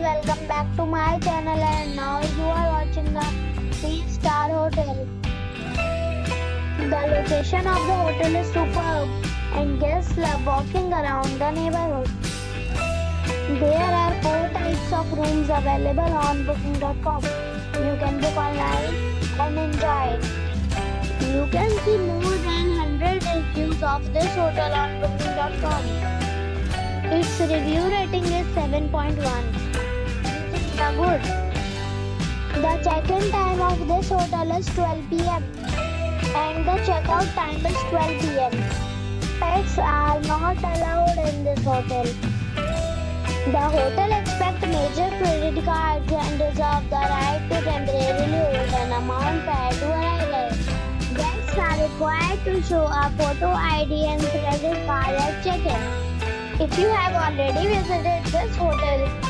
welcome back to my channel and now you are watching the 3 star hotel. The location of the hotel is superb and guests love walking around the neighborhood. There are 4 types of rooms available on booking.com. You can book online and enjoy. You can see more than 100 reviews of this hotel on booking.com. Its review rating is 7.1. Good. The check-in time of this hotel is 12 pm and the checkout time is 12 pm. Pets are not allowed in this hotel. The hotel accepts major credit cards and reserves the right to temporarily hold an amount prior to arrival. Guests are required to show a photo ID and credit card at check-in. If you have already visited this hotel,